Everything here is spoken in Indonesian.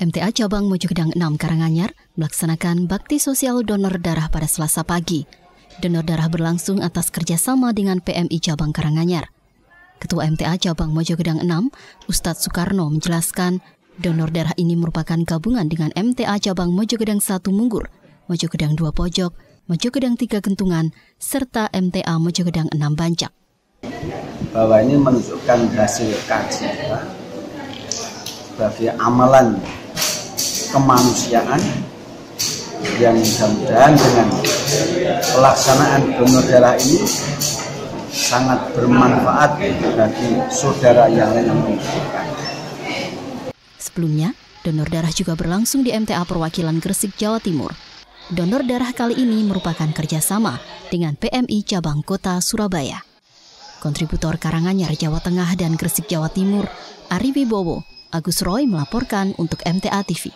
MTA Cabang Mojokedang 6 Karanganyar melaksanakan bakti sosial donor darah pada Selasa pagi. Donor darah berlangsung atas kerjasama dengan PMI Cabang Karanganyar. Ketua MTA Cabang Mojokedang 6, Ustadz Soekarno menjelaskan donor darah ini merupakan gabungan dengan MTA Cabang Mojokedang 1 Munggur, Mojokedang 2 Pojok, Mojokedang 3 Gentungan, serta MTA Mojokedang 6 Bancak. Bahwa ini menunjukkan hasil kaji sebagai amalan kemanusiaan yang mudah-mudahan dengan pelaksanaan donor darah ini sangat bermanfaat bagi saudara yang lain yang membutuhkan. Sebelumnya, donor darah juga berlangsung di MTA Perwakilan Gresik, Jawa Timur. Donor darah kali ini merupakan kerjasama dengan PMI Cabang Kota Surabaya. Kontributor Karanganyar Jawa Tengah dan Gresik Jawa Timur, Ari Wibowo, Agus Roy melaporkan untuk MTA TV.